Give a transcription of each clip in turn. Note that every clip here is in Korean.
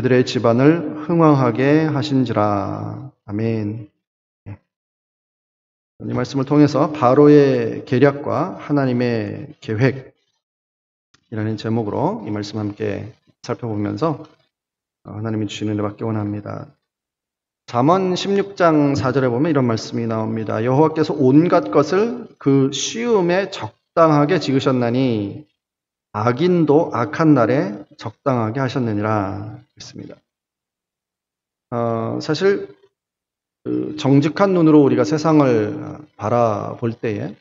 그들의 집안을 흥왕하게 하신지라. 아멘. 예. 이 말씀을 통해서 바로의 계략과 하나님의 계획이라는 제목으로 이 말씀 함께 살펴보면서 하나님이 주시는 은혜받기 원합니다. 잠언 16장 4절에 보면 이런 말씀이 나옵니다. 여호와께서 온갖 것을 그 쉬움에 적당하게 지으셨나니 악인도 악한 날에 적당하게 하셨느니라 했습니다. 어, 사실 그 정직한 눈으로 우리가 세상을 바라볼 때에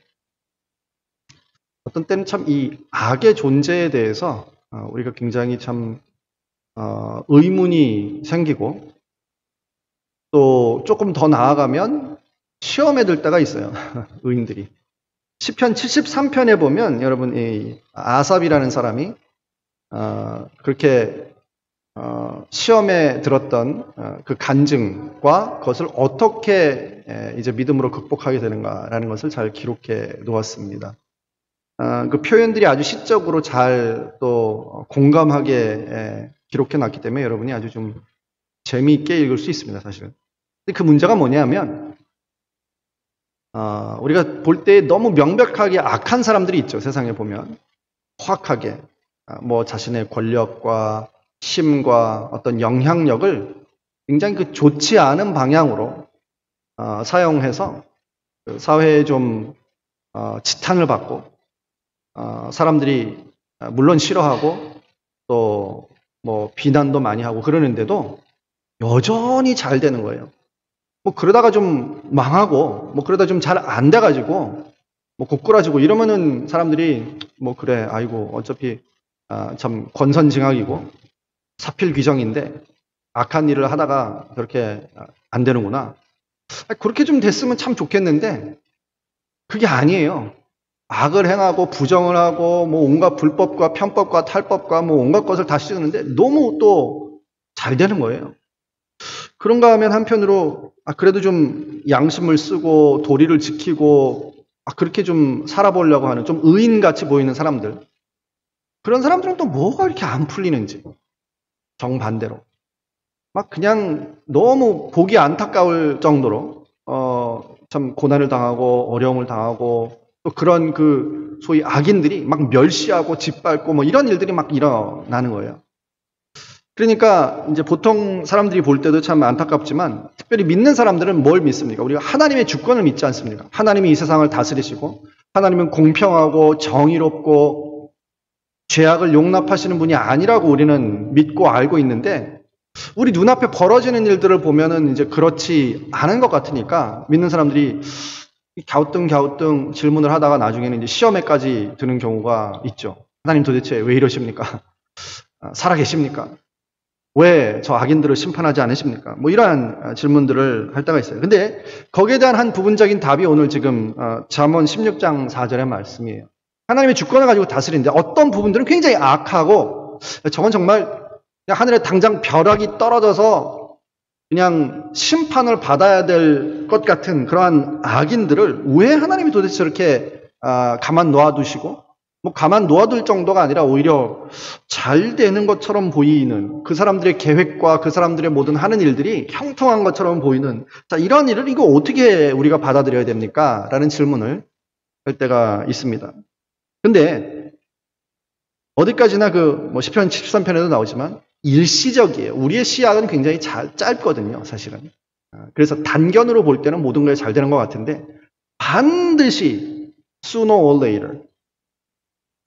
어떤 때는 참 이 악의 존재에 대해서 어, 우리가 굉장히 참 어, 의문이 생기고 또 조금 더 나아가면 시험에 들 때가 있어요. 의인들이. 10편 73편에 보면 여러분 이 아삽이라는 사람이 어, 그렇게 어, 시험에 들었던 어, 그 간증과 그것을 어떻게 이제 믿음으로 극복하게 되는가라는 것을 잘 기록해 놓았습니다. 어, 그 표현들이 아주 시적으로 잘 또 공감하게 기록해 놨기 때문에 여러분이 아주 좀 재미있게 읽을 수 있습니다, 사실은. 근데 그 문제가 뭐냐면, 어, 우리가 볼 때 너무 명백하게 악한 사람들이 있죠, 세상에 보면. 확하게. 어, 뭐 자신의 권력과 힘과 어떤 영향력을 굉장히 그 좋지 않은 방향으로 어, 사용해서 그 사회에 좀 어, 지탄을 받고 어, 사람들이 물론 싫어하고 또 뭐 비난도 많이 하고 그러는데도 여전히 잘 되는 거예요. 뭐 그러다가 좀 망하고 뭐 그러다 좀 잘 안 돼가지고 뭐 고꾸라지고 이러면은 사람들이 뭐 그래 아이고 어차피 아, 참 권선징악이고 사필귀정인데 악한 일을 하다가 그렇게 안 되는구나. 그렇게 좀 됐으면 참 좋겠는데 그게 아니에요. 악을 행하고 부정을 하고 뭐 온갖 불법과 편법과 탈법과 뭐 온갖 것을 다 씌우는데 너무 또 잘 되는 거예요. 그런가 하면 한편으로 아, 그래도 좀 양심을 쓰고 도리를 지키고 아, 그렇게 좀 살아보려고 하는 좀 의인같이 보이는 사람들. 그런 사람들은 또 뭐가 이렇게 안 풀리는지. 정반대로. 막 그냥 너무 보기 안타까울 정도로, 어, 참 고난을 당하고 어려움을 당하고 또 그런 그 소위 악인들이 막 멸시하고 짓밟고 뭐 이런 일들이 막 일어나는 거예요. 그러니까 이제 보통 사람들이 볼 때도 참 안타깝지만 특별히 믿는 사람들은 뭘 믿습니까? 우리가 하나님의 주권을 믿지 않습니까? 하나님이 이 세상을 다스리시고 하나님은 공평하고 정의롭고 죄악을 용납하시는 분이 아니라고 우리는 믿고 알고 있는데 우리 눈앞에 벌어지는 일들을 보면은 이제 그렇지 않은 것 같으니까 믿는 사람들이 갸우뚱갸우뚱 질문을 하다가 나중에는 이제 시험에까지 드는 경우가 있죠. 하나님 도대체 왜 이러십니까? 아, 살아계십니까? 왜 저 악인들을 심판하지 않으십니까? 뭐 이러한 어, 질문들을 할 때가 있어요. 근데 거기에 대한 한 부분적인 답이 오늘 지금 어, 잠언 16장 4절의 말씀이에요. 하나님의 주권을 가지고 다스리는데 어떤 부분들은 굉장히 악하고 저건 정말 하늘에 당장 벼락이 떨어져서 그냥 심판을 받아야 될 것 같은 그러한 악인들을 왜 하나님이 도대체 저렇게 아, 가만 놓아두시고 뭐 가만 놓아둘 정도가 아니라 오히려 잘 되는 것처럼 보이는 그 사람들의 계획과 그 사람들의 모든 하는 일들이 형통한 것처럼 보이는 자 이런 일을 이거 어떻게 우리가 받아들여야 됩니까? 라는 질문을 할 때가 있습니다. 근데 어디까지나 그뭐 10편 73편에도 나오지만 일시적이에요. 우리의 시야는 굉장히 잘 짧거든요, 사실은. 아, 그래서 단견으로 볼 때는 모든 게 잘 되는 것 같은데 반드시 sooner or later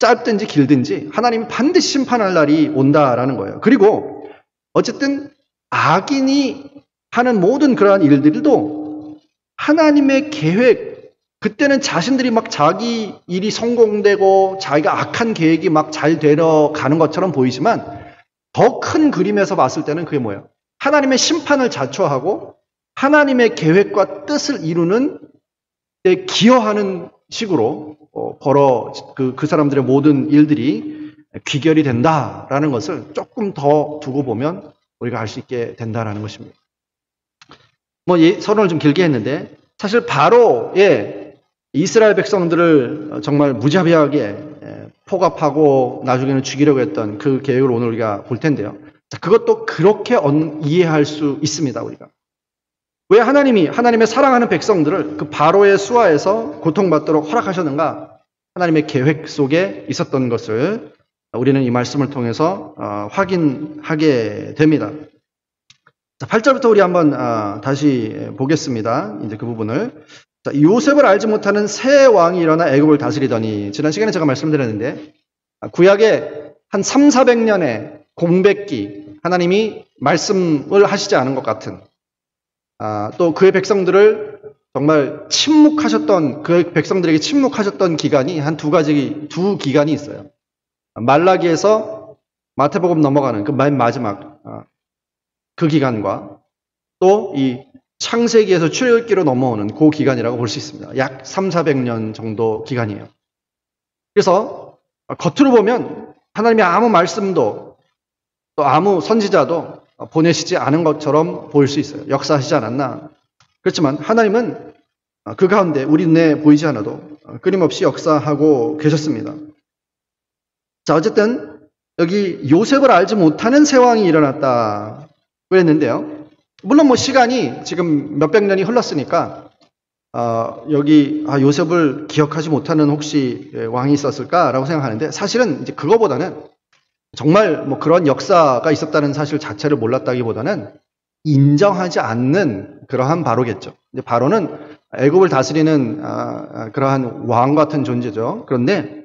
짧든지 길든지 하나님이 반드시 심판할 날이 온다라는 거예요. 그리고 어쨌든 악인이 하는 모든 그러한 일들도 하나님의 계획, 그때는 자신들이 막 자기 일이 성공되고 자기가 악한 계획이 막 잘 되러 가는 것처럼 보이지만 더 큰 그림에서 봤을 때는 그게 뭐예요? 하나님의 심판을 자초하고 하나님의 계획과 뜻을 이루는 데 기여하는 식으로 어, 벌어 그, 그 사람들의 모든 일들이 귀결이 된다라는 것을 조금 더 두고 보면 우리가 알 수 있게 된다라는 것입니다. 뭐 예, 서론을 좀 길게 했는데 사실 바로의 이스라엘 백성들을 정말 무자비하게 예, 포갑하고 나중에는 죽이려고 했던 그 계획을 오늘 우리가 볼 텐데요. 자, 그것도 그렇게 언, 이해할 수 있습니다, 우리가. 왜 하나님이 하나님의 사랑하는 백성들을 그 바로의 수하에서 고통받도록 허락하셨는가? 하나님의 계획 속에 있었던 것을 우리는 이 말씀을 통해서 어, 확인하게 됩니다. 자, 8절부터 우리 한번 어, 다시 보겠습니다. 이제 그 부분을. 자, 요셉을 알지 못하는 새 왕이 일어나 애굽을 다스리더니 지난 시간에 제가 말씀드렸는데 아, 구약에 한 3, 400년의 공백기 하나님이 말씀을 하시지 않은 것 같은 아, 또 그의 백성들을 정말 침묵하셨던 그 백성들에게 침묵하셨던 기간이 한 두 가지 두 기간이 있어요. 말라기에서 마태복음 넘어가는 그 맨 마지막 아, 그 기간과 또 이 창세기에서 출애굽기로 넘어오는 그 기간이라고 볼 수 있습니다. 약 3, 400년 정도 기간이에요. 그래서 겉으로 보면 하나님의 아무 말씀도 또 아무 선지자도 보내시지 않은 것처럼 보일 수 있어요. 역사하시지 않았나. 그렇지만 하나님은 그 가운데 우리 눈에 보이지 않아도 끊임없이 역사하고 계셨습니다. 자, 어쨌든 여기 요셉을 알지 못하는 세왕이 일어났다. 그랬는데요. 물론 뭐 시간이 지금 몇백 년이 흘렀으니까 어, 여기 아, 요셉을 기억하지 못하는 혹시 왕이 있었을까라고 생각하는데 사실은 이제 그거보다는 정말 뭐 그런 역사가 있었다는 사실 자체를 몰랐다기보다는 인정하지 않는 그러한 바로겠죠. 바로는 애굽을 다스리는 아, 아, 그러한 왕 같은 존재죠. 그런데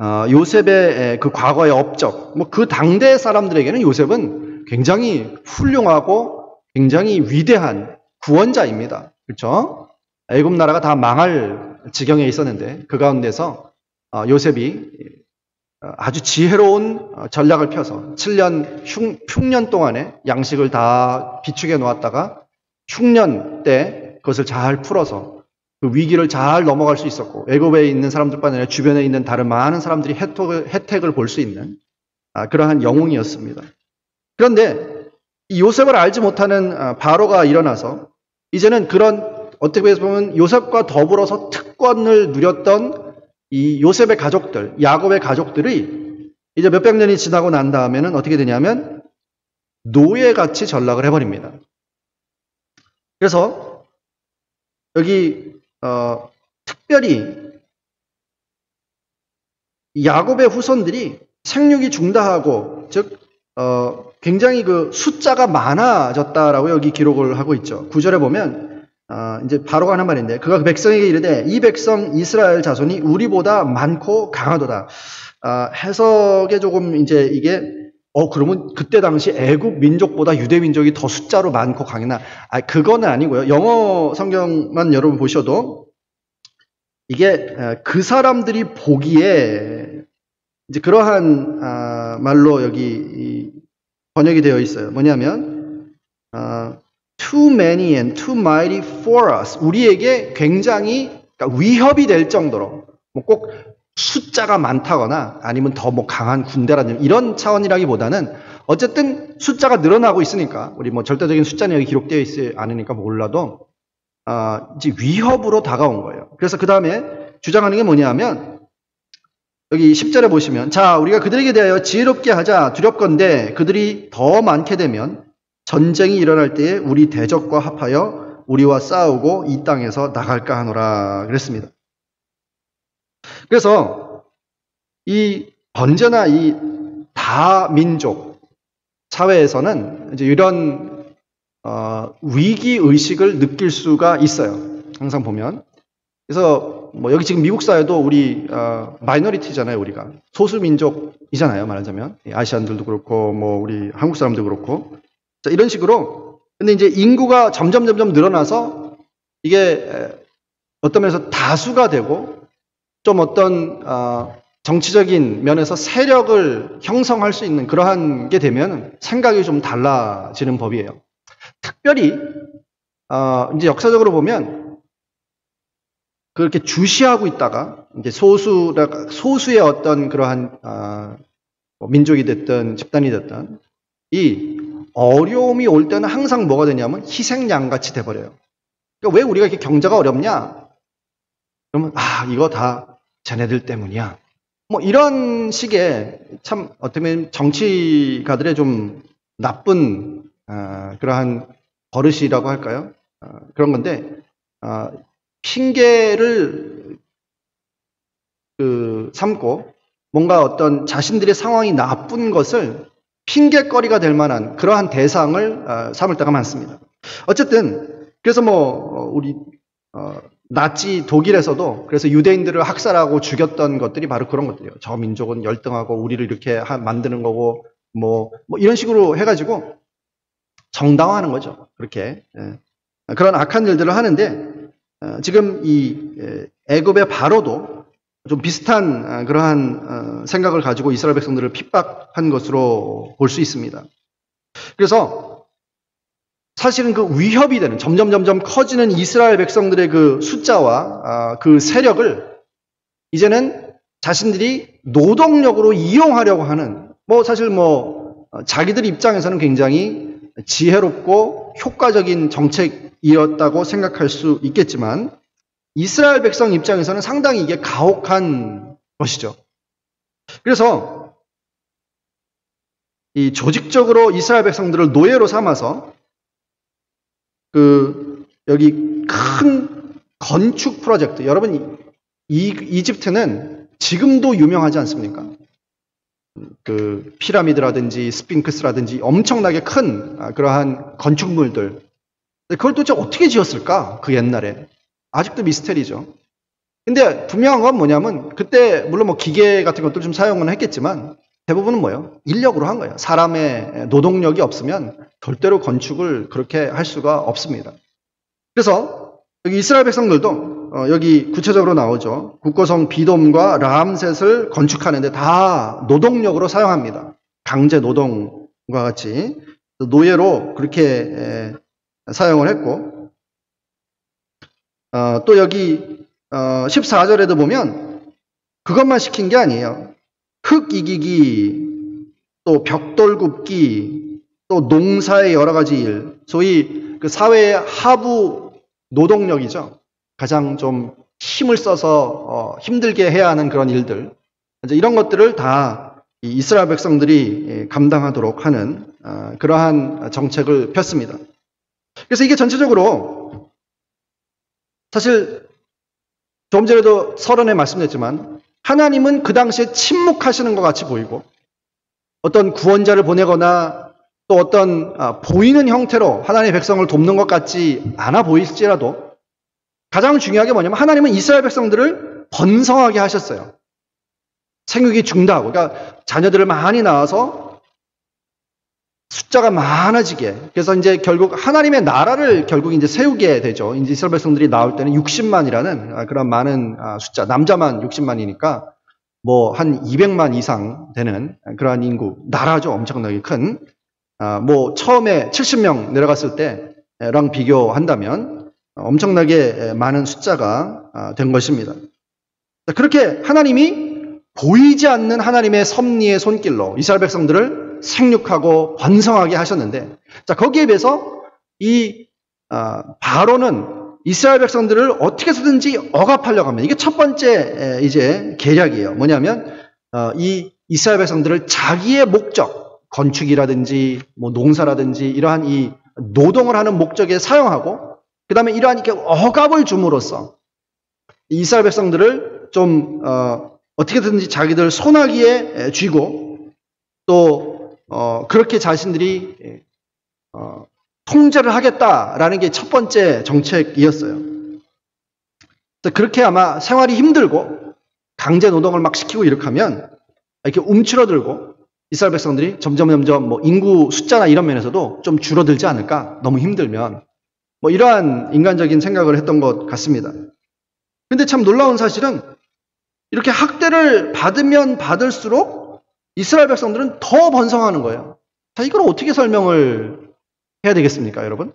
어, 요셉의 그 과거의 업적, 뭐 그 당대 사람들에게는 요셉은 굉장히 훌륭하고 굉장히 위대한 구원자입니다. 그렇죠? 애굽 나라가 다 망할 지경에 있었는데 그 가운데서 어, 요셉이 어, 아주 지혜로운 어, 전략을 펴서 7년 흉, 흉년 동안에 양식을 다 비축해 놓았다가 흉년 때 그것을 잘 풀어서 그 위기를 잘 넘어갈 수 있었고 애굽에 있는 사람들뿐 아니라 주변에 있는 다른 많은 사람들이 혜택을, 혜택을 볼 수 있는 아, 그러한 영웅이었습니다. 그런데 이 요셉을 알지 못하는 아, 바로가 일어나서 이제는 그런 어떻게 보면 요셉과 더불어서 특권을 누렸던 이 요셉의 가족들, 야곱의 가족들이 이제 몇백 년이 지나고 난 다음에는 어떻게 되냐면 노예같이 전락을 해버립니다. 그래서 여기 어, 특별히 야곱의 후손들이 생육이 중다하고 즉 어, 굉장히 그 숫자가 많아졌다라고 여기 기록을 하고 있죠. 구절에 보면 아, 이제 바로 가는 말인데 그가 그 백성에게 이르되 이 백성 이스라엘 자손이 우리보다 많고 강하도다. 아, 해석에 조금 이제 이게 어 그러면 그때 당시 애국 민족보다 유대 민족이 더 숫자로 많고 강했나? 아 그거는 아니고요. 영어 성경만 여러분 보셔도 이게 그 사람들이 보기에 이제 그러한 아, 말로 여기 번역이 되어 있어요. 뭐냐면 아, too many and too mighty for us. 우리에게 굉장히 그러니까 위협이 될 정도로 뭐 꼭 숫자가 많다거나 아니면 더 뭐 강한 군대라든지 이런 차원이라기보다는 어쨌든 숫자가 늘어나고 있으니까 우리 뭐 절대적인 숫자는 여기 기록되어 있지 않으니까 몰라도 아, 이제 위협으로 다가온 거예요. 그래서 그 다음에 주장하는 게 뭐냐면 여기 10절에 보시면 자 우리가 그들에게 대하여 지혜롭게 하자 두렵건데 그들이 더 많게 되면 전쟁이 일어날 때에 우리 대적과 합하여 우리와 싸우고 이 땅에서 나갈까 하노라 그랬습니다. 그래서 이 언제나 이 다민족 사회에서는 이제 이런 어, 위기 의식을 느낄 수가 있어요. 항상 보면 그래서 뭐 여기 지금 미국 사회도 우리 어, 마이너리티잖아요, 우리가 소수 민족이잖아요, 말하자면 아시안들도 그렇고 뭐 우리 한국 사람도 그렇고 자, 이런 식으로. 근데 이제 인구가 점점 점점 늘어나서 이게 어떤 면에서 다수가 되고 좀 어떤 어, 정치적인 면에서 세력을 형성할 수 있는 그러한 게 되면 생각이 좀 달라지는 법이에요. 특별히 어, 이제 역사적으로 보면 그렇게 주시하고 있다가 이제 소수 소수의 어떤 그러한 어, 민족이 됐든 집단이 됐든 이 어려움이 올 때는 항상 뭐가 되냐면 희생양 같이 돼버려요. 그러니까 왜 우리가 이렇게 경제가 어렵냐? 그러면 아 이거 다 쟤네들 때문이야. 뭐 이런 식의 참 어떻게 보면 정치가들의 좀 나쁜 어, 그러한 버릇이라고 할까요? 어, 그런 건데 어, 핑계를 그 삼고 뭔가 어떤 자신들의 상황이 나쁜 것을 핑계거리가 될 만한 그러한 대상을 어, 삼을 때가 많습니다. 어쨌든 그래서 뭐 어, 우리 어, 나치 독일에서도 그래서 유대인들을 학살하고 죽였던 것들이 바로 그런 것들이에요. 저 민족은 열등하고 우리를 이렇게 만드는 거고 뭐, 뭐 이런 식으로 해가지고 정당화하는 거죠. 그렇게 예. 그런 악한 일들을 하는데 어, 지금 이 예, 애굽의 바로도 좀 비슷한 어, 그러한 어, 생각을 가지고 이스라엘 백성들을 핍박한 것으로 볼 수 있습니다. 그래서 사실은 그 위협이 되는 점점 점점 커지는 이스라엘 백성들의 그 숫자와 아, 그 세력을 이제는 자신들이 노동력으로 이용하려고 하는 뭐 사실 뭐 자기들 입장에서는 굉장히 지혜롭고 효과적인 정책이었다고 생각할 수 있겠지만 이스라엘 백성 입장에서는 상당히 이게 가혹한 것이죠. 그래서 이 조직적으로 이스라엘 백성들을 노예로 삼아서 그 여기 큰 건축 프로젝트 여러분 이 이집트는 지금도 유명하지 않습니까? 그 피라미드라든지 스핑크스라든지 엄청나게 큰 아, 그러한 건축물들 그걸 도대체 어떻게 지었을까? 그 옛날에 아직도 미스테리죠. 근데 분명한 건 뭐냐면 그때 물론 뭐 기계 같은 것도 좀 사용은 했겠지만 대부분은 뭐예요? 인력으로 한 거예요. 사람의 노동력이 없으면 절대로 건축을 그렇게 할 수가 없습니다. 그래서 여기 이스라엘 백성들도 어, 여기 구체적으로 나오죠. 국고성 비돔과 라암셋을 건축하는데 다 노동력으로 사용합니다. 강제 노동과 같이 노예로 그렇게 사용을 했고 어, 또 여기 어, 14절에도 보면 그것만 시킨 게 아니에요. 흙 이기기, 또 벽돌 굽기, 또 농사의 여러 가지 일, 소위 그 사회의 하부 노동력이죠. 가장 좀 힘을 써서 어, 힘들게 해야 하는 그런 일들. 이제 이런 것들을 다 이스라엘 백성들이 예, 감당하도록 하는 어, 그러한 정책을 폈습니다. 그래서 이게 전체적으로 사실 좀 전에도 서론에 말씀드렸지만 하나님은 그 당시에 침묵하시는 것 같이 보이고 어떤 구원자를 보내거나 또 어떤 아, 보이는 형태로 하나님의 백성을 돕는 것 같지 않아 보일지라도 가장 중요한 게 뭐냐면 하나님은 이스라엘 백성들을 번성하게 하셨어요. 생육이 중다고. 그러니까 자녀들을 많이 낳아서 숫자가 많아지게. 그래서 이제 결국 하나님의 나라를 결국 이제 세우게 되죠. 이제 이스라엘 백성들이 나올 때는 60만이라는 아, 그런 많은 아, 숫자, 남자만 60만이니까 뭐 한 200만 이상 되는 그러한 인구, 나라죠. 엄청나게 큰. 아, 뭐 처음에 70명 내려갔을 때랑 비교한다면 엄청나게 많은 숫자가 된 것입니다. 그렇게 하나님이 보이지 않는 하나님의 섭리의 손길로 이스라엘 백성들을 생육하고 번성하게 하셨는데, 자, 거기에 비해서 이, 어, 바로는 이스라엘 백성들을 어떻게 해서든지 억압하려고 합니다. 이게 첫 번째 이제 계략이에요. 뭐냐면, 어, 이 이스라엘 백성들을 자기의 목적, 건축이라든지 뭐 농사라든지 이러한 이 노동을 하는 목적에 사용하고, 그 다음에 이러한 이렇게 억압을 줌으로써 이스라엘 백성들을 좀, 어, 어떻게든지 자기들 손아귀에 쥐고 또 어, 그렇게 자신들이 예, 어, 통제를 하겠다라는 게 첫 번째 정책이었어요. 그렇게 아마 생활이 힘들고 강제 노동을 막 시키고 이렇게 하면 이렇게 움츠러들고 이스라엘 백성들이 점점 점점 뭐 인구 숫자나 이런 면에서도 좀 줄어들지 않을까 너무 힘들면 뭐 이러한 인간적인 생각을 했던 것 같습니다. 근데 참 놀라운 사실은 이렇게 학대를 받으면 받을수록 이스라엘 백성들은 더 번성하는 거예요. 자, 이걸 어떻게 설명을 해야 되겠습니까, 여러분?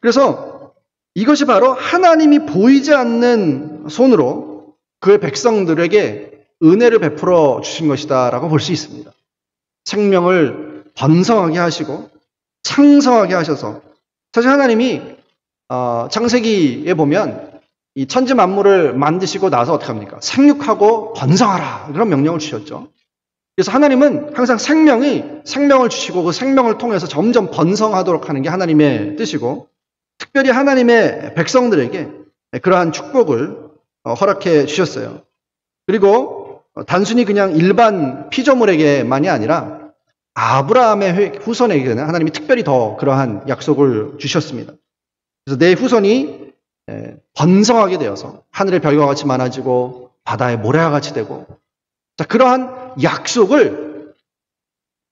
그래서 이것이 바로 하나님이 보이지 않는 손으로 그의 백성들에게 은혜를 베풀어 주신 것이다라고 볼 수 있습니다. 생명을 번성하게 하시고 창성하게 하셔서 사실 하나님이 어, 창세기에 보면 이 천지 만물을 만드시고 나서 어떻게 합니까? 생육하고 번성하라. 그런 명령을 주셨죠. 그래서 하나님은 항상 생명이 생명을 주시고 그 생명을 통해서 점점 번성하도록 하는 게 하나님의 뜻이고 특별히 하나님의 백성들에게 그러한 축복을 어, 허락해 주셨어요. 그리고 단순히 그냥 일반 피조물에게만이 아니라 아브라함의 후손에게는 하나님이 특별히 더 그러한 약속을 주셨습니다. 그래서 내 후손이 번성하게 되어서 하늘의 별과 같이 많아지고 바다의 모래와 같이 되고 자 그러한 약속을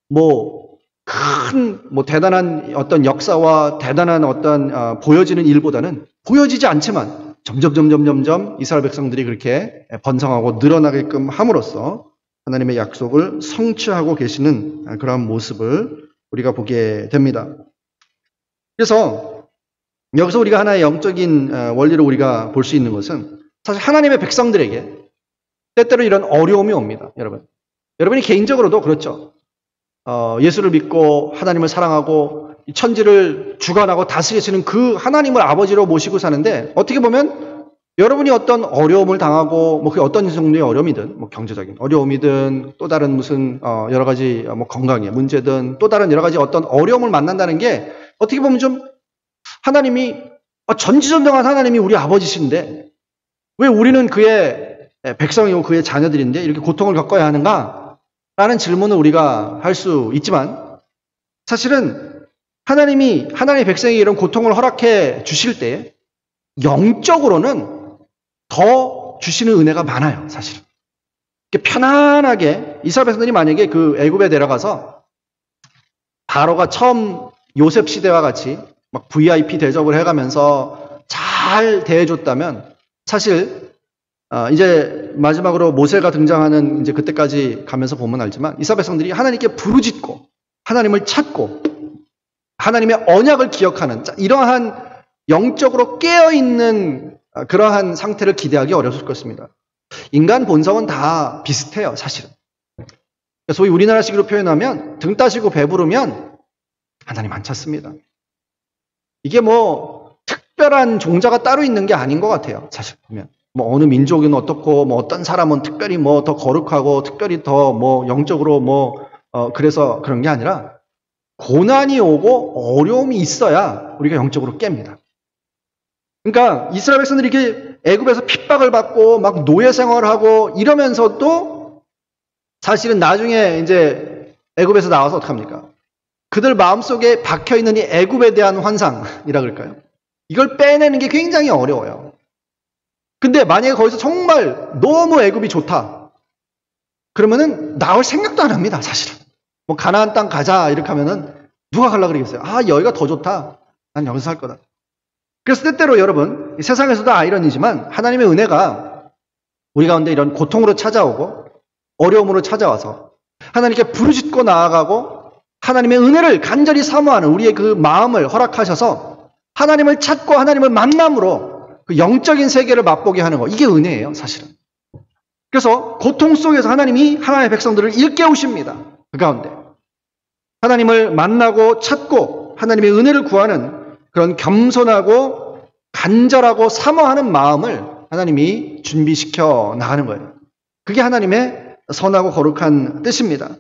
뭐 큰, 뭐 대단한 어떤 역사와 대단한 어떤 어, 보여지는 일보다는 보여지지 않지만 점점 점점 점점 이스라엘 백성들이 그렇게 번성하고 늘어나게끔 함으로써 하나님의 약속을 성취하고 계시는 그러한 모습을 우리가 보게 됩니다. 그래서 여기서 우리가 하나의 영적인 어, 원리를 우리가 볼 수 있는 것은 사실 하나님의 백성들에게 때때로 이런 어려움이 옵니다. 여러분. 여러분이 개인적으로도 그렇죠. 어, 예수를 믿고 하나님을 사랑하고 천지를 주관하고 다스리시는 그 하나님을 아버지로 모시고 사는데 어떻게 보면 여러분이 어떤 어려움을 당하고 뭐 그게 어떤 정도의 어려움이든 뭐 경제적인 어려움이든 또 다른 무슨 어, 여러 가지 뭐 건강의 문제든 또 다른 여러 가지 어떤 어려움을 만난다는 게 어떻게 보면 좀 하나님이 어, 전지전능한 하나님이 우리 아버지신데 왜 우리는 그의 백성이고 그의 자녀들인데 이렇게 고통을 겪어야 하는가? 라는 질문을 우리가 할 수 있지만 사실은 하나님이 하나님의 백성에게 이런 고통을 허락해 주실 때 영적으로는 더 주시는 은혜가 많아요, 사실은. 편안하게 이스라엘 백성들이 만약에 그 애굽에 내려가서 바로가 처음 요셉 시대와 같이 막 VIP 대접을 해가면서 잘 대해줬다면 사실 어, 이제 마지막으로 모세가 등장하는 이제 그때까지 가면서 보면 알지만 이스라엘 백성들이 하나님께 부르짖고 하나님을 찾고 하나님의 언약을 기억하는 이러한 영적으로 깨어 있는 그러한 상태를 기대하기 어렵을 것입니다. 인간 본성은 다 비슷해요, 사실은. 소위 우리나라식으로 표현하면 등 따시고 배부르면 하나님 안 찾습니다. 이게 뭐 특별한 종자가 따로 있는 게 아닌 것 같아요. 사실 보면. 뭐 어느 민족은 어떻고 뭐 어떤 사람은 특별히 뭐 더 거룩하고 특별히 더 뭐 영적으로 뭐 어 그래서 그런 게 아니라 고난이 오고 어려움이 있어야 우리가 영적으로 깹니다. 그러니까 이스라엘 백성들이 이렇게 애굽에서 핍박을 받고 막 노예 생활을 하고 이러면서도 사실은 나중에 이제 애굽에서 나와서 어떡합니까? 그들 마음속에 박혀 있는 이 애굽에 대한 환상이라 그럴까요? 이걸 빼내는 게 굉장히 어려워요. 근데 만약에 거기서 정말 너무 애굽이 좋다. 그러면은 나올 생각도 안 합니다, 사실은. 뭐 가나안 땅 가자 이렇게 하면은 누가 갈라 그러겠어요? 아, 여기가 더 좋다. 난 여기서 살 거다. 그래서 때때로 여러분, 세상에서도 아이러니지만 하나님의 은혜가 우리 가운데 이런 고통으로 찾아오고 어려움으로 찾아와서 하나님께 부르짖고 나아가고 하나님의 은혜를 간절히 사모하는 우리의 그 마음을 허락하셔서 하나님을 찾고 하나님을 만남으로 그 영적인 세계를 맛보게 하는 거. 이게 은혜예요, 사실은. 그래서 고통 속에서 하나님이 하나님의 백성들을 일깨우십니다. 그 가운데. 하나님을 만나고 찾고 하나님의 은혜를 구하는 그런 겸손하고 간절하고 사모하는 마음을 하나님이 준비시켜 나가는 거예요. 그게 하나님의 선하고 거룩한 뜻입니다.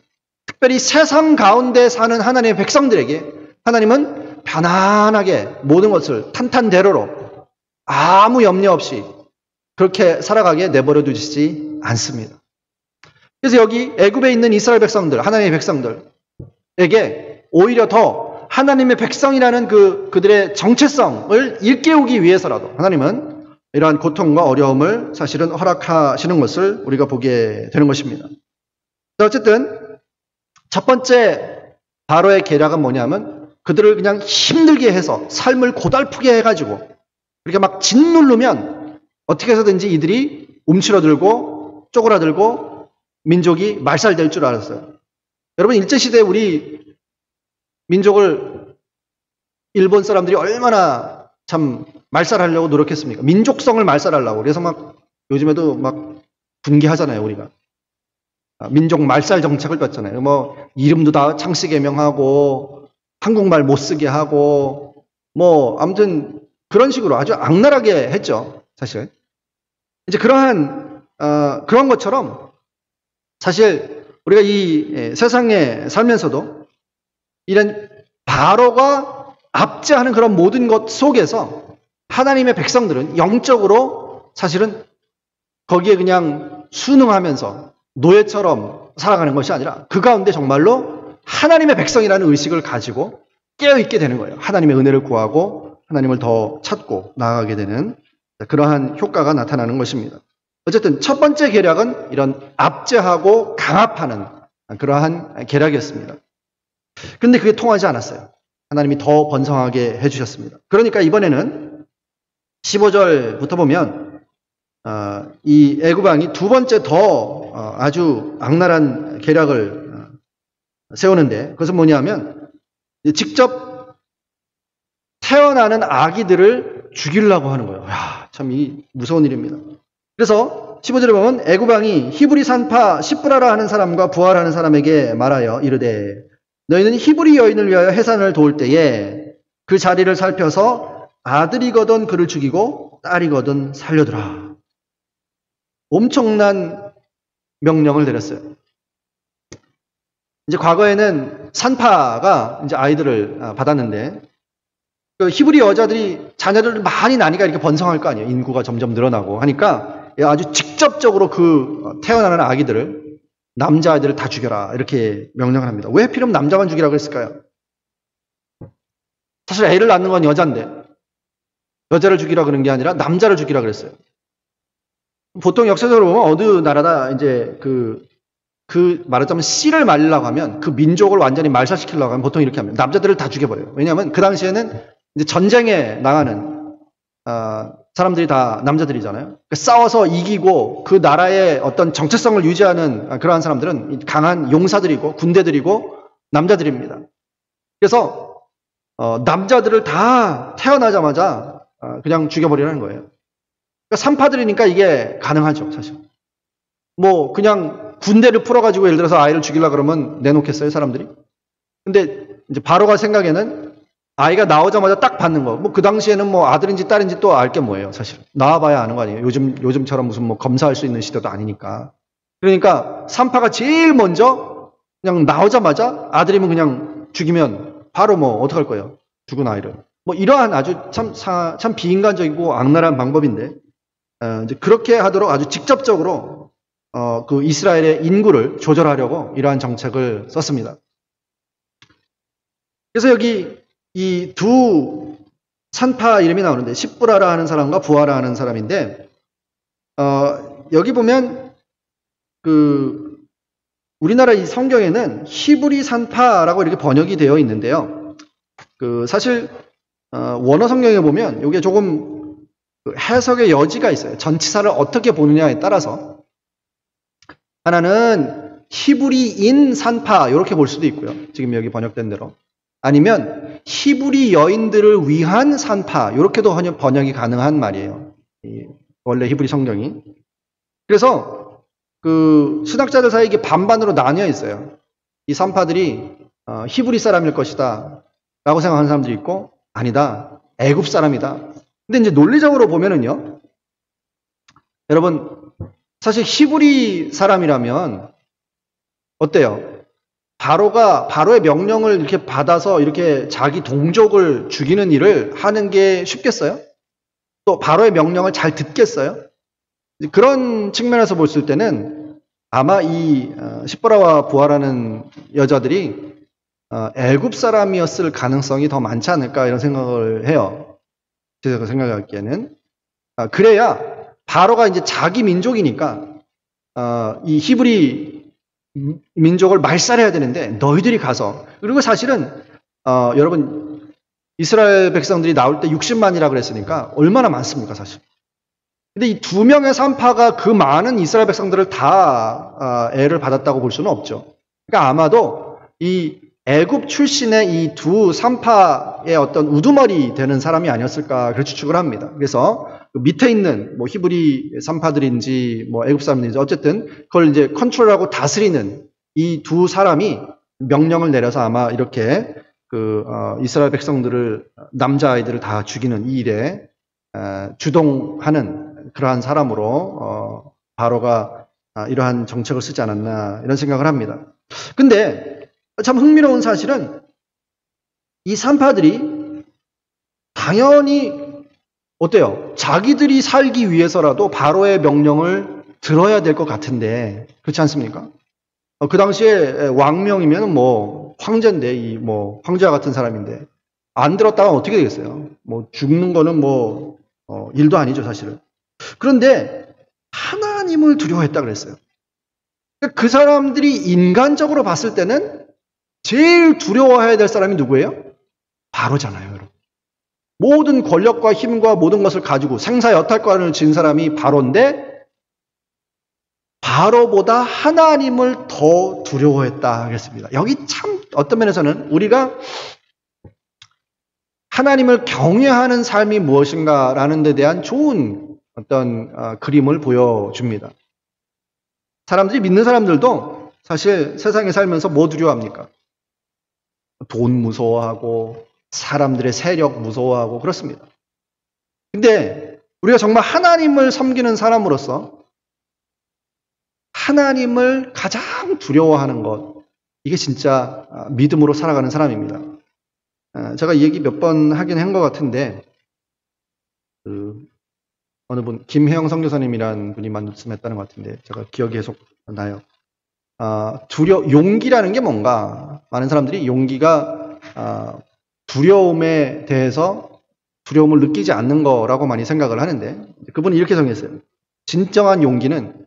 특별히 세상 가운데 사는 하나님의 백성들에게 하나님은 편안하게 모든 것을 탄탄대로로 아무 염려 없이 그렇게 살아가게 내버려 두시지 않습니다. 그래서 여기 애굽에 있는 이스라엘 백성들, 하나님의 백성들에게 오히려 더 하나님의 백성이라는 그 그들의 정체성을 일깨우기 위해서라도 하나님은 이러한 고통과 어려움을 사실은 허락하시는 것을 우리가 보게 되는 것입니다. 어쨌든 첫 번째 바로의 계략은 뭐냐면 그들을 그냥 힘들게 해서 삶을 고달프게 해가지고 그렇게 막 짓누르면 어떻게 해서든지 이들이 움츠러들고 쪼그라들고 민족이 말살될 줄 알았어요. 여러분 일제시대에 우리 민족을 일본 사람들이 얼마나 참 말살하려고 노력했습니까? 민족성을 말살하려고. 그래서 막 요즘에도 막 분개하잖아요, 우리가. 아, 민족 말살 정책을 폈잖아요. 뭐 이름도 다 창씨 개명하고 한국말 못 쓰게 하고 뭐 아무튼 그런 식으로 아주 악랄하게 했죠. 사실. 이제 그러한, 어, 그런 것처럼 사실 우리가 이 예, 세상에 살면서도 이런 바로가 압제하는 그런 모든 것 속에서 하나님의 백성들은 영적으로 사실은 거기에 그냥 순응하면서 노예처럼 살아가는 것이 아니라 그 가운데 정말로 하나님의 백성이라는 의식을 가지고 깨어있게 되는 거예요. 하나님의 은혜를 구하고 하나님을 더 찾고 나아가게 되는 그러한 효과가 나타나는 것입니다. 어쨌든 첫 번째 계략은 이런 압제하고 강압하는 그러한 계략이었습니다. 그런데 그게 통하지 않았어요. 하나님이 더 번성하게 해주셨습니다. 그러니까 이번에는 15절부터 보면 어, 이 애굽왕이 두 번째 더 어, 아주 악랄한 계략을 어, 세우는데 그것은 뭐냐면 직접 태어나는 아기들을 죽이려고 하는 거예요. 참 이 무서운 일입니다. 그래서 15절에 보면 애굽왕이 히브리 산파 시브라라 하는 사람과 부활하는 사람에게 말하여 이르되 너희는 히브리 여인을 위하여 해산을 도울 때에 그 자리를 살펴서 아들이거든 그를 죽이고 딸이거든 살려두라. 엄청난 명령을 내렸어요. 이제 과거에는 산파가 이제 아이들을 아, 받았는데 그 히브리 여자들이 자녀를 많이 나니까 이렇게 번성할 거 아니에요. 인구가 점점 늘어나고 하니까 아주 직접적으로 그 태어나는 아기들을 남자 아이들을 다 죽여라. 이렇게 명령을 합니다. 왜 필요면 남자만 죽이라 그랬을까요? 사실 애를 낳는 건 여자인데, 여자를 죽이라 그런 게 아니라 남자를 죽이라 그랬어요. 보통 역사적으로 보면 어느 나라다 이제 그, 그 말하자면 씨를 말리려고 하면 그 민족을 완전히 말살시키려고 하면 보통 이렇게 합니다. 남자들을 다 죽여버려요. 왜냐하면 그 당시에는 이제 전쟁에 나가는, 어, 사람들이 다 남자들이잖아요. 그러니까 싸워서 이기고 그 나라의 어떤 정체성을 유지하는 그러한 사람들은 강한 용사들이고 군대들이고 남자들입니다. 그래서 어, 남자들을 다 태어나자마자 어, 그냥 죽여버리라는 거예요. 그러니까 산파들이니까 이게 가능하죠, 사실. 뭐 그냥 군대를 풀어가지고 예를 들어서 아이를 죽이려 그러면 내놓겠어요, 사람들이? 근데 이제 바로가 생각에는 아이가 나오자마자 딱 받는 거. 뭐 그 당시에는 뭐 아들인지 딸인지 또 알 게 뭐예요, 사실. 나와봐야 아는 거 아니에요. 요즘, 요즘처럼 무슨 뭐 검사할 수 있는 시대도 아니니까. 그러니까 산파가 제일 먼저 그냥 나오자마자 아들이면 그냥 죽이면 바로 뭐 어떡할 거예요? 죽은 아이를. 뭐 이러한 아주 참, 참 비인간적이고 악랄한 방법인데, 어, 이제 그렇게 하도록 아주 직접적으로 어, 그 이스라엘의 인구를 조절하려고 이러한 정책을 썼습니다. 그래서 여기 이 두 산파 이름이 나오는데 십부라라 하는 사람과 부하라 하는 사람인데 어, 여기 보면 그 우리나라 이 성경에는 히브리 산파라고 이렇게 번역이 되어 있는데요. 그 사실 어, 원어 성경에 보면 이게 조금 그 해석의 여지가 있어요. 전치사를 어떻게 보느냐에 따라서 하나는 히브리인 산파 이렇게 볼 수도 있고요. 지금 여기 번역된 대로 아니면 히브리 여인들을 위한 산파 이렇게도 번역이 가능한 말이에요. 원래 히브리 성경이. 그래서 그 신학자들 사이에 이게 반반으로 나뉘어 있어요. 이 산파들이 어, 히브리 사람일 것이다 라고 생각하는 사람들이 있고 아니다. 애굽 사람이다. 근데 이제 논리적으로 보면은요. 여러분 사실 히브리 사람이라면 어때요? 바로가 바로의 명령을 이렇게 받아서 이렇게 자기 동족을 죽이는 일을 하는 게 쉽겠어요? 또 바로의 명령을 잘 듣겠어요? 그런 측면에서 봤을 때는 아마 이 어, 시보라와 부하라는 여자들이 어, 애굽 사람이었을 가능성이 더 많지 않을까 이런 생각을 해요. 제가 생각하기에는 아, 그래야 바로가 이제 자기 민족이니까 어, 이 히브리 민족을 말살해야 되는데 너희들이 가서 그리고 사실은 어, 여러분 이스라엘 백성들이 나올 때 60만이라 그랬으니까 얼마나 많습니까 사실. 근데 이 두 명의 산파가 그 많은 이스라엘 백성들을 다 어, 애를 받았다고 볼 수는 없죠. 그러니까 아마도 이 애굽 출신의 이두 산파의 어떤 우두머리 되는 사람이 아니었을까 그렇게 추측을 합니다. 그래서 그 밑에 있는 뭐 히브리 산파들인지 뭐 애굽 사람인지 어쨌든 그걸 이제 컨트롤하고 다스리는 이 두 사람이 명령을 내려서 아마 이렇게 그 어, 이스라엘 백성들을 남자 아이들을 다 죽이는 이 일에 어, 주동하는 그러한 사람으로 어, 바로가 아, 이러한 정책을 쓰지 않았나 이런 생각을 합니다. 근데 참 흥미로운 사실은 이 산파들이 당연히 어때요? 자기들이 살기 위해서라도 바로의 명령을 들어야 될 것 같은데 그렇지 않습니까? 어, 그 당시에 왕명이면 뭐 황제인데 이 뭐 황제와 같은 사람인데 안 들었다가 어떻게 되겠어요? 뭐 죽는 거는 뭐 어, 일도 아니죠 사실은. 그런데 하나님을 두려워했다 그랬어요. 그 사람들이 인간적으로 봤을 때는 제일 두려워해야 될 사람이 누구예요? 바로잖아요, 여러분. 모든 권력과 힘과 모든 것을 가지고 생사 여탈권을 진 사람이 바로인데 바로보다 하나님을 더 두려워했다 하겠습니다. 여기 참 어떤 면에서는 우리가 하나님을 경외하는 삶이 무엇인가라는 데 대한 좋은 어떤 어, 그림을 보여줍니다. 사람들이 믿는 사람들도 사실 세상에 살면서 뭐 두려워합니까? 돈 무서워하고 사람들의 세력 무서워하고 그렇습니다. 근데 우리가 정말 하나님을 섬기는 사람으로서 하나님을 가장 두려워하는 것, 이게 진짜 아, 믿음으로 살아가는 사람입니다. 아, 제가 이 얘기 몇 번 하긴 한 것 같은데, 그 어느 분, 김혜영 선교사님이라는 분이 말씀했다는 것 같은데, 제가 기억이 계속 나요. 아, 두려, 용기라는 게 뭔가? 많은 사람들이 용기가 아, 두려움에 대해서 두려움을 느끼지 않는 거라고 많이 생각을 하는데, 그분이 이렇게 정했어요. 진정한 용기는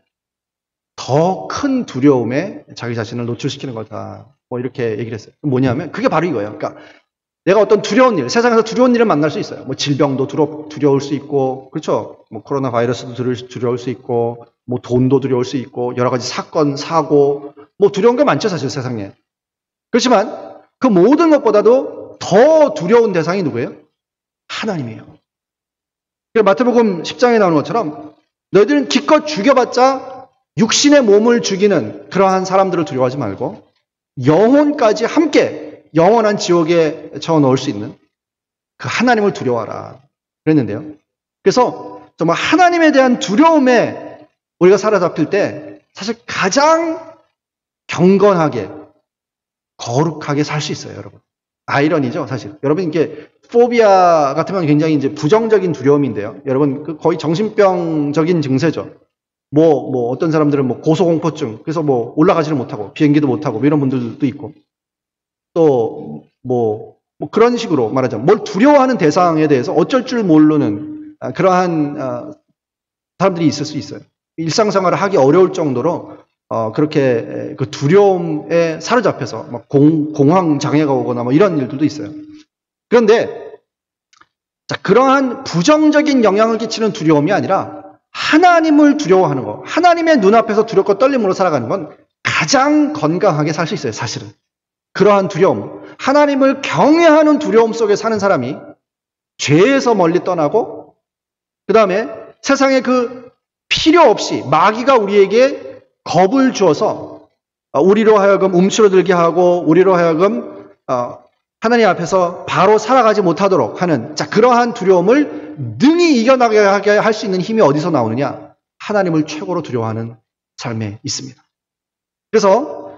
더 큰 두려움에 자기 자신을 노출시키는 거다. 뭐 이렇게 얘기를 했어요. 뭐냐면 그게 바로 이거예요. 그러니까 내가 어떤 두려운 일, 세상에서 두려운 일을 만날 수 있어요. 뭐 질병도 두려, 두려울 수 있고, 그렇죠? 뭐 코로나 바이러스도 두려울 수 있고, 뭐 돈도 두려울 수 있고, 여러 가지 사건, 사고, 뭐 두려운 게 많죠, 사실 세상에. 그렇지만 그 모든 것보다도 더 두려운 대상이 누구예요? 하나님이에요. 마태복음 10장에 나오는 것처럼 너희들은 기껏 죽여봤자 육신의 몸을 죽이는 그러한 사람들을 두려워하지 말고 영혼까지 함께 영원한 지옥에 채워 넣을 수 있는 그 하나님을 두려워하라. 그랬는데요. 그래서 정말 하나님에 대한 두려움에 우리가 사로잡힐 때 사실 가장 경건하게 거룩하게 살 수 있어요, 여러분. 아이러니죠, 사실. 여러분 이게 포비아 같으면 굉장히 이제 부정적인 두려움인데요. 여러분 그 거의 정신병적인 증세죠. 뭐, 뭐, 어떤 사람들은 뭐 고소공포증, 그래서 뭐 올라가지를 못하고, 비행기도 못하고, 뭐 이런 분들도 있고, 또, 뭐, 뭐 그런 식으로 말하자면, 뭘 두려워하는 대상에 대해서 어쩔 줄 모르는 아, 그러한 아, 사람들이 있을 수 있어요. 일상생활을 하기 어려울 정도로 어, 그렇게 그 두려움에 사로잡혀서 막 공, 공황 장애가 오거나 뭐 이런 일들도 있어요. 그런데 자, 그러한 부정적인 영향을 끼치는 두려움이 아니라 하나님을 두려워하는 것, 하나님의 눈앞에서 두렵고 떨림으로 살아가는 건 가장 건강하게 살 수 있어요, 사실은. 그러한 두려움, 하나님을 경외하는 두려움 속에 사는 사람이 죄에서 멀리 떠나고, 그 다음에 세상에 그 필요 없이 마귀가 우리에게 겁을 주어서 우리로 하여금 움츠러들게 하고, 우리로 하여금 어, 하나님 앞에서 바로 살아가지 못하도록 하는 자 그러한 두려움을 능히 이겨나가게 할 수 있는 힘이 어디서 나오느냐? 하나님을 최고로 두려워하는 삶에 있습니다. 그래서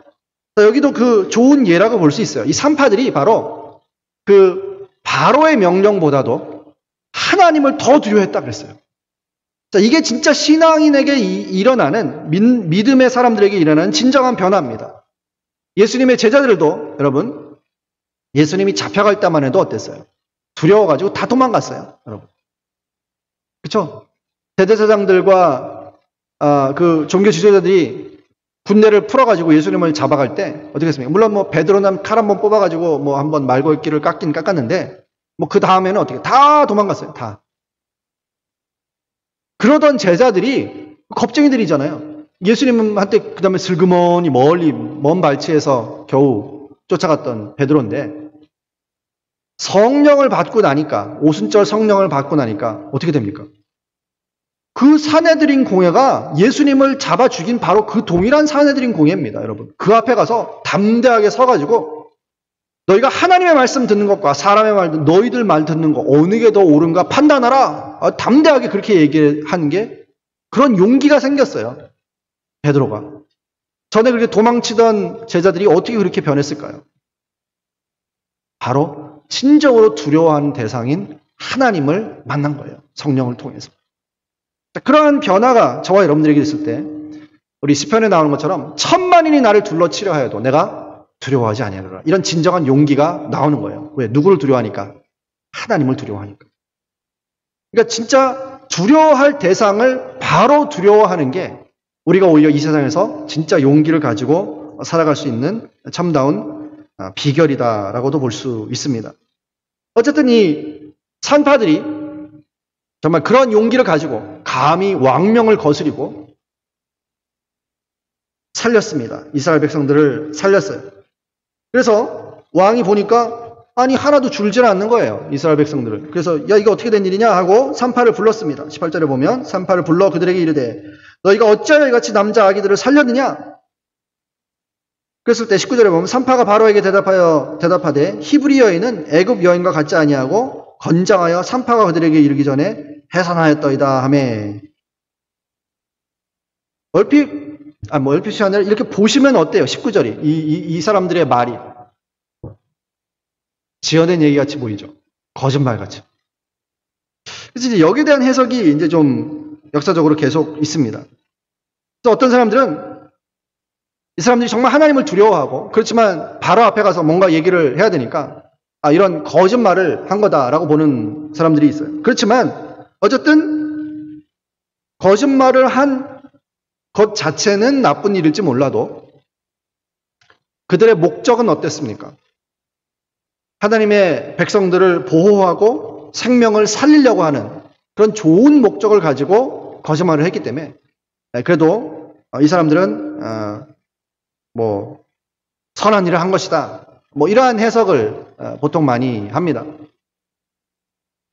여기도 그 좋은 예라고 볼 수 있어요. 이 산파들이 바로 그 바로의 명령보다도 하나님을 더 두려워했다 그랬어요. 자, 이게 진짜 신앙인에게 일어나는 믿 음의 사람들에게 일어나는 진정한 변화입니다. 예수님의 제자들도 여러분 예수님이 잡혀갈 때만 해도 어땠어요? 두려워가지고 다 도망갔어요, 여러분. 그쵸? 대대사장들과 아, 그 종교 지도자들이 군대를 풀어가지고 예수님을 잡아갈 때 어떻게 했습니까? 물론 뭐 베드로는 칼 한 번 뽑아가지고 뭐 한 번 말골기를 깎긴 깎았는데 뭐 그 다음에는 어떻게 다 도망갔어요, 다. 그러던 제자들이 겁쟁이들이잖아요. 예수님한테 그 다음에 슬그머니 멀리 먼 발치에서 겨우 쫓아갔던 베드로인데 성령을 받고 나니까, 오순절 성령을 받고 나니까 어떻게 됩니까? 그 사내들인 공예가 예수님을 잡아 죽인 바로 그 동일한 사내들인 공예입니다, 여러분. 그 앞에 가서 담대하게 서가지고 너희가 하나님의 말씀 듣는 것과 사람의 말, 너희들 말 듣는 거 어느 게 더 옳은가 판단하라. 다 어, 담대하게 그렇게 얘기한 게 그런 용기가 생겼어요. 베드로가. 전에 그렇게 도망치던 제자들이 어떻게 그렇게 변했을까요? 바로 진정으로 두려워하는 대상인 하나님을 만난 거예요. 성령을 통해서. 그러한 변화가 저와 여러분들에게 있을 때 우리 시편에 나오는 것처럼 천만인이 나를 둘러치려 하여도 내가 두려워하지 아니하노라. 이런 진정한 용기가 나오는 거예요. 왜? 누구를 두려워하니까? 하나님을 두려워하니까. 그러니까 진짜 두려워할 대상을 바로 두려워하는 게 우리가 오히려 이 세상에서 진짜 용기를 가지고 살아갈 수 있는 참다운 비결이다라고도 볼 수 있습니다. 어쨌든 이 산파들이 정말 그런 용기를 가지고 감히 왕명을 거스리고 살렸습니다. 이스라엘 백성들을 살렸어요. 그래서 왕이 보니까 아니 하나도 줄질 않는 거예요. 이스라엘 백성들을. 그래서 야 이거 어떻게 된 일이냐 하고 산파를 불렀습니다. 18절에 보면 산파를 불러 그들에게 이르되 너희가 어찌하여 이같이 남자 아기들을 살렸느냐? 그랬을 때 19절에 보면 산파가 바로에게 대답하여 대답하되 히브리 여인은 애굽 여인과 같지 아니하고 건장하여 산파가 그들에게 이르기 전에 해산하였더이다 하매 얼핏 아뭐 얼핏이 아니라 이렇게 보시면 어때요? 19절이 이, 이, 이 사람들의 말이 지어낸 얘기 같이 보이죠. 거짓말 같이. 그래서 이제 여기에 대한 해석이 이제 좀 역사적으로 계속 있습니다. 그래서 어떤 사람들은 이 사람들이 정말 하나님을 두려워하고 그렇지만 바로 앞에 가서 뭔가 얘기를 해야 되니까 아, 이런 거짓말을 한 거다라고 보는 사람들이 있어요. 그렇지만 어쨌든 거짓말을 한 것 자체는 나쁜 일일지 몰라도 그들의 목적은 어땠습니까? 하나님의 백성들을 보호하고 생명을 살리려고 하는 그런 좋은 목적을 가지고 거짓말을 했기 때문에 네, 그래도 어, 이 사람들은 어, 뭐 선한 일을 한 것이다. 뭐 이러한 해석을 어, 보통 많이 합니다.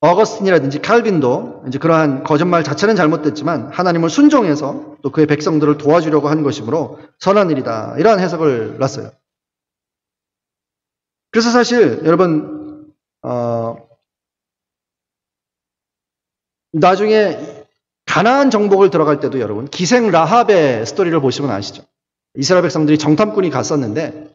어거스틴이라든지 칼빈도 이제 그러한 거짓말 자체는 잘못됐지만 하나님을 순종해서 또 그의 백성들을 도와주려고 한 것이므로 선한 일이다. 이러한 해석을 놨어요. 그래서 사실 여러분 어, 나중에 가나안 정복을 들어갈 때도 여러분 기생 라합의 스토리를 보시면 아시죠? 이스라엘 백성들이 정탐꾼이 갔었는데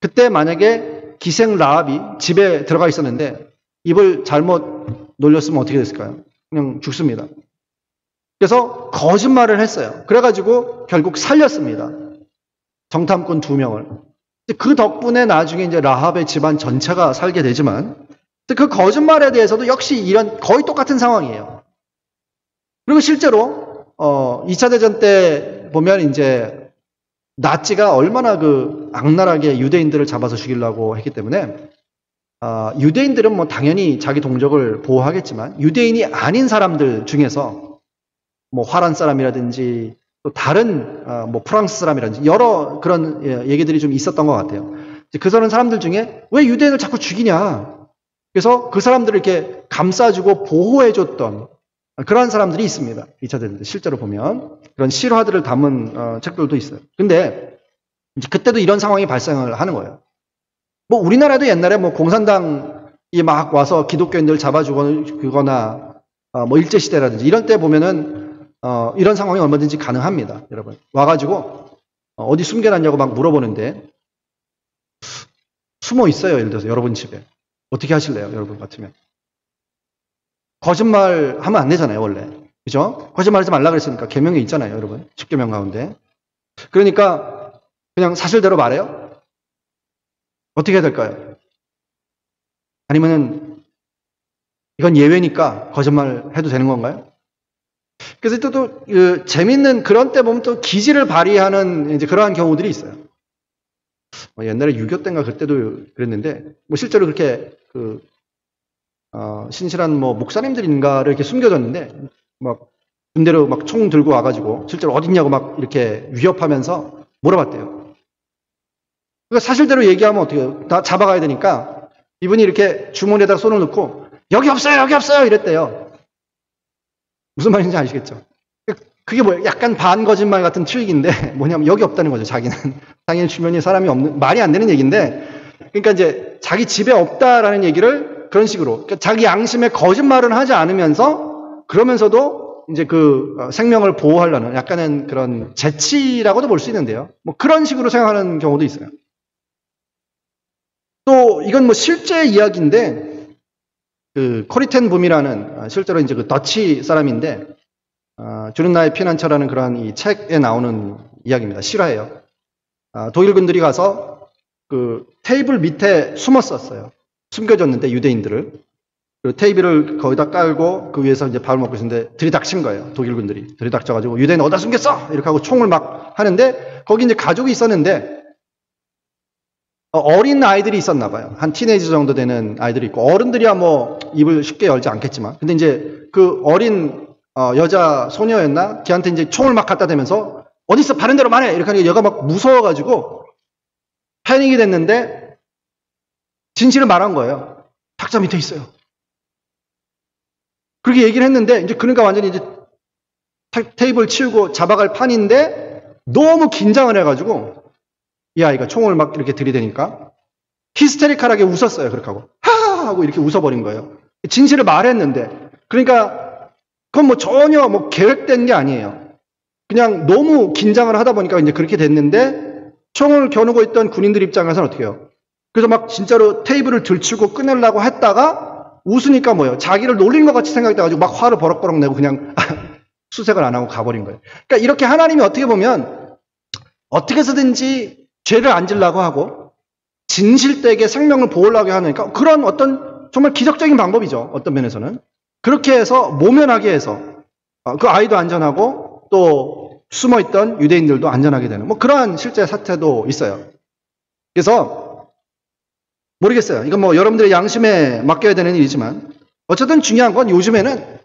그때 만약에 기생 라합이 집에 들어가 있었는데 입을 잘못 놀렸으면 어떻게 됐을까요? 그냥 죽습니다. 그래서 거짓말을 했어요. 그래가지고 결국 살렸습니다. 정탐꾼 두 명을. 그 덕분에 나중에 이제 라합의 집안 전체가 살게 되지만 그 거짓말에 대해서도 역시 이런 거의 똑같은 상황이에요. 그리고 실제로 어 2차 대전 때 보면 이제 나치가 얼마나 그 악랄하게 유대인들을 잡아서 죽이려고 했기 때문에 어, 유대인들은 뭐 당연히 자기 동족을 보호하겠지만 유대인이 아닌 사람들 중에서 뭐 화란 사람이라든지 또 다른 어, 뭐 프랑스 사람이라든지 여러 그런 예, 얘기들이 좀 있었던 것 같아요. 그 사람들 중에 왜 유대인을 자꾸 죽이냐? 그래서 그 사람들을 이렇게 감싸주고 보호해줬던 그러한 사람들이 있습니다. 2차 대전 때 실제로 보면 그런 실화들을 담은 어, 책들도 있어요. 근데 그때도 이런 상황이 발생을 하는 거예요. 뭐 우리나라도 옛날에 뭐 공산당이 막 와서 기독교인들 잡아주거나 어, 뭐 일제 시대라든지 이런 때 보면은 어, 이런 상황이 얼마든지 가능합니다. 여러분. 와가지고 어, 어디 숨겨놨냐고 막 물어보는데 숨어 있어요. 예를 들어서 여러분 집에. 어떻게 하실래요? 여러분 같으면. 거짓말 하면 안 되잖아요. 원래. 그죠? 거짓말 하지 말라 그랬으니까 개명이 있잖아요. 여러분. 10개명 가운데. 그러니까 그냥 사실대로 말해요? 어떻게 해야 될까요? 아니면은 이건 예외니까 거짓말 해도 되는 건가요? 그래서 또, 또 그, 재밌는 그런 때 보면 또 기지를 발휘하는 이제 그러한 경우들이 있어요. 뭐 옛날에 6.25 때인가 그때도 그랬는데, 뭐 실제로 그렇게 그, 어, 신실한 뭐 목사님들인가를 이렇게 숨겨졌는데, 막 군대로 막 총 들고 와가지고 실제로 어딨냐고 막 이렇게 위협하면서 물어봤대요. 그러니까 사실대로 얘기하면 어떻게 다 잡아가야 되니까 이분이 이렇게 주머니에다 손을 넣고 여기 없어요, 여기 없어요 이랬대요. 무슨 말인지 아시겠죠? 그게 뭐예요? 약간 반 거짓말 같은 트릭인데 뭐냐면 여기 없다는 거죠. 자기는 자기는 주변에 사람이 없는 말이 안 되는 얘기인데 그러니까 이제 자기 집에 없다라는 얘기를 그런 식으로 그러니까 자기 양심에 거짓말을 하지 않으면서 그러면서도 이제 그 어, 생명을 보호하려는 약간은 그런 재치라고도 볼 수 있는데요. 뭐 그런 식으로 생각하는 경우도 있어요. 또 이건 뭐 실제 이야기인데 그 코리텐 붐이라는 아, 실제로 이제 그 더치 사람인데 어, 주는 나의 피난처라는 그런 이 책에 나오는 이야기입니다. 실화예요. 아, 독일군들이 가서 그 테이블 밑에 숨었었어요. 숨겨졌는데 유대인들을 그 테이블을 거기다 깔고 그 위에서 이제 밥을 먹고 있었는데 들이닥친 거예요. 독일군들이 들이닥쳐가지고 유대인 어디다 숨겼어 이렇게 하고 총을 막 하는데 거기 이제 가족이 있었는데 어, 어린 아이들이 있었나 봐요. 한 티네이저 정도 되는 아이들이 있고 어른들이야 뭐 입을 쉽게 열지 않겠지만 근데 이제 그 어린 어, 여자 소녀였나 걔한테 이제 총을 막 갖다 대면서 어디 있어 바른 대로 말해 이렇게 하니까 얘가 막 무서워가지고 패닉이 됐는데 진실을 말한 거예요. 탁자 밑에 있어요. 그렇게 얘기를 했는데 이제 그러니까 완전히 이제 테이블 치우고 잡아갈 판인데 너무 긴장을 해가지고 이 아이가 총을 막 이렇게 들이대니까 히스테리컬하게 웃었어요. 그렇게 하고 하 하고 이렇게 웃어버린 거예요. 진실을 말했는데 그러니까 그건 뭐 전혀 뭐 계획된 게 아니에요. 그냥 너무 긴장을 하다 보니까 이제 그렇게 됐는데 총을 겨누고 있던 군인들 입장에서는 어떻게 해요? 그래서 막 진짜로 테이블을 들추고 끊으려고 했다가 웃으니까 뭐예요? 자기를 놀린 것 같이 생각돼가지고 막 화를 버럭버럭 내고 그냥 수색을 안 하고 가버린 거예요. 그러니까 이렇게 하나님이 어떻게 보면 어떻게 해서든지 죄를 안 질라고 하고 진실되게 생명을 보호하게 하니까 그런 어떤 정말 기적적인 방법이죠. 어떤 면에서는. 그렇게 해서 모면하게 해서 어, 그 아이도 안전하고 또 숨어있던 유대인들도 안전하게 되는 뭐 그러한 실제 사태도 있어요. 그래서 모르겠어요. 이건 뭐 여러분들의 양심에 맡겨야 되는 일이지만 어쨌든 중요한 건 요즘에는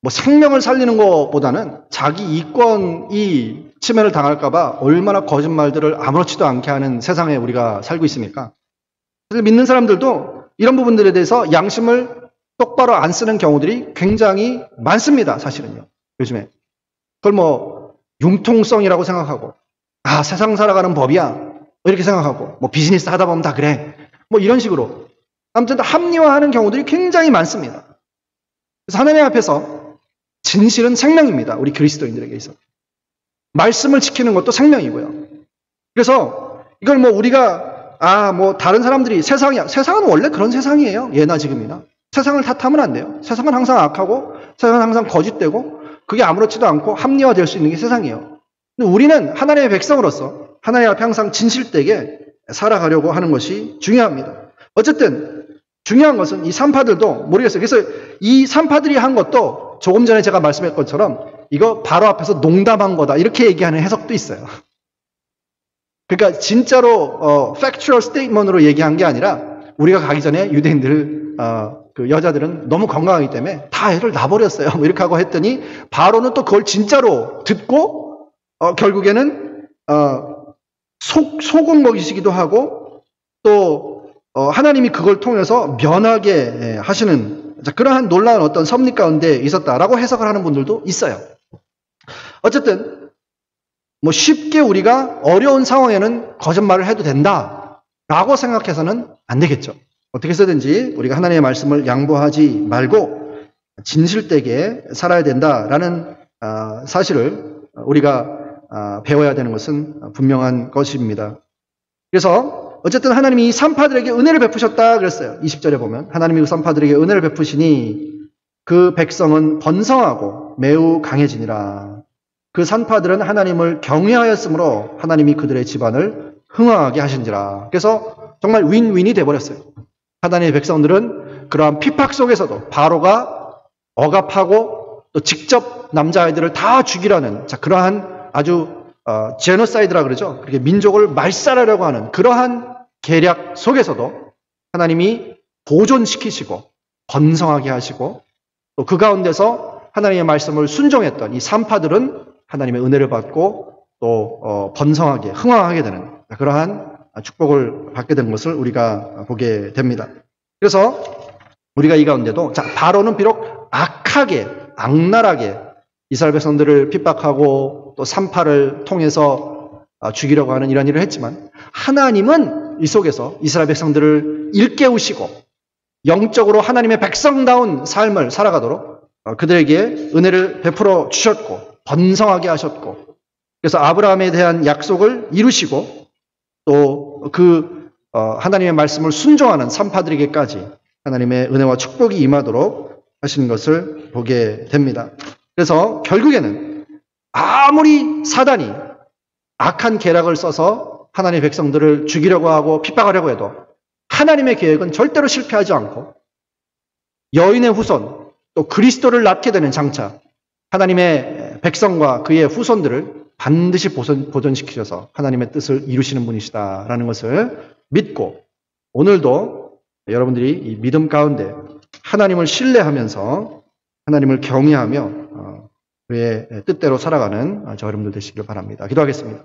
뭐 생명을 살리는 것보다는 자기 이권이 침해를 당할까봐 얼마나 거짓말들을 아무렇지도 않게 하는 세상에 우리가 살고 있습니까? 그래서 믿는 사람들도 이런 부분들에 대해서 양심을 똑바로 안 쓰는 경우들이 굉장히 많습니다. 사실은요. 요즘에. 그걸 뭐 융통성이라고 생각하고 아 세상 살아가는 법이야 뭐 이렇게 생각하고 뭐 비즈니스 하다 보면 다 그래 뭐 이런 식으로 아무튼 합리화하는 경우들이 굉장히 많습니다. 그래서 하나님 앞에서 진실은 생명입니다. 우리 그리스도인들에게 있어. 말씀을 지키는 것도 생명이고요. 그래서 이걸 뭐 우리가 아 뭐 다른 사람들이 세상이 세상은 원래 그런 세상이에요. 예나 지금이나 세상을 탓하면 안 돼요. 세상은 항상 악하고 세상은 항상 거짓되고 그게 아무렇지도 않고 합리화될 수 있는 게 세상이에요. 근데 우리는 하나님의 백성으로서 하나님 앞에 항상 진실되게 살아가려고 하는 것이 중요합니다. 어쨌든 중요한 것은 이 산파들도 모르겠어요. 그래서 이 산파들이 한 것도 조금 전에 제가 말씀했던 것처럼 이거 바로 앞에서 농담한 거다 이렇게 얘기하는 해석도 있어요. 그러니까 진짜로 어, factual statement으로 얘기한 게 아니라 우리가 가기 전에 유대인들 어, 그 여자들은 너무 건강하기 때문에 다 애를 낳아버렸어요. 뭐 이렇게 하고 했더니 바로는 또 그걸 진짜로 듣고 어, 결국에는 어, 속 속은 먹이시기도 하고 또 어, 하나님이 그걸 통해서 면하게 예, 하시는 그러한 놀라운 어떤 섭리 가운데 있었다라고 해석을 하는 분들도 있어요. 어쨌든 뭐 쉽게 우리가 어려운 상황에는 거짓말을 해도 된다라고 생각해서는 안 되겠죠. 어떻게 해서든지 우리가 하나님의 말씀을 양보하지 말고 진실되게 살아야 된다라는 아, 사실을 우리가 아, 배워야 되는 것은 분명한 것입니다. 그래서 어쨌든 하나님이 이 산파들에게 은혜를 베푸셨다 그랬어요. 20절에 보면 하나님이 그 산파들에게 은혜를 베푸시니 그 백성은 번성하고 매우 강해지니라. 그 산파들은 하나님을 경외하였으므로 하나님이 그들의 집안을 흥황하게 하신지라. 그래서 정말 윈윈이 돼버렸어요. 하나님의 백성들은 그러한 피팍 속에서도 바로가 억압하고 또 직접 남자아이들을 다 죽이라는 자, 그러한 아주 어, 제노사이드라 그러죠. 그렇게 민족을 말살하려고 하는 그러한 계략 속에서도 하나님이 보존시키시고 번성하게 하시고 또 그 가운데서 하나님의 말씀을 순종했던 이 산파들은 하나님의 은혜를 받고 또 어, 번성하게 흥황하게 되는 그러한 축복을 받게 된 것을 우리가 보게 됩니다. 그래서 우리가 이 가운데도 자 바로는 비록 악하게 악랄하게 이스라엘 백성들을 핍박하고 또 산파를 통해서 어, 죽이려고 하는 이런 일을 했지만 하나님은 이 속에서 이스라엘 백성들을 일깨우시고 영적으로 하나님의 백성다운 삶을 살아가도록 어, 그들에게 은혜를 베풀어 주셨고 번성하게 하셨고 그래서 아브라함에 대한 약속을 이루시고 또 그 하나님의 말씀을 순종하는 산파들에게까지 하나님의 은혜와 축복이 임하도록 하신 것을 보게 됩니다. 그래서 결국에는 아무리 사단이 악한 계략을 써서 하나님의 백성들을 죽이려고 하고 핍박하려고 해도 하나님의 계획은 절대로 실패하지 않고 여인의 후손 또 그리스도를 낳게 되는 장차 하나님의 백성과 그의 후손들을 반드시 보존, 시키셔서 하나님의 뜻을 이루시는 분이시다라는 것을 믿고 오늘도 여러분들이 이 믿음 가운데 하나님을 신뢰하면서 하나님을 경외하며 어, 그의 뜻대로 살아가는 저 여러분들 되시길 바랍니다. 기도하겠습니다.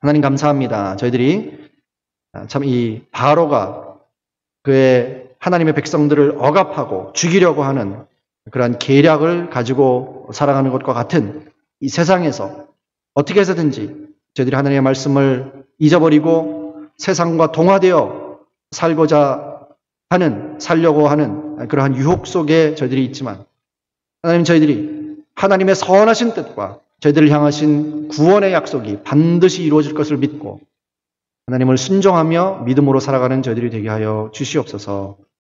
하나님 감사합니다. 저희들이 참 이 바로가 그의 하나님의 백성들을 억압하고 죽이려고 하는 그러한 계략을 가지고 살아가는 것과 같은 이 세상에서 어떻게 해서든지 저희들이 하나님의 말씀을 잊어버리고 세상과 동화되어 살고자 하는, 살려고 하는 그러한 유혹 속에 저희들이 있지만 하나님 저희들이 하나님의 선하신 뜻과 저희들을 향하신 구원의 약속이 반드시 이루어질 것을 믿고 하나님을 순종하며 믿음으로 살아가는 저희들이 되게 하여 주시옵소서